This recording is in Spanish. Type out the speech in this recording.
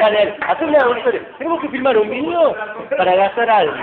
Dale, haz una. Tenemos que filmar un video para gastar algo.